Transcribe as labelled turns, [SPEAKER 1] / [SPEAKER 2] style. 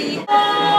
[SPEAKER 1] Happy.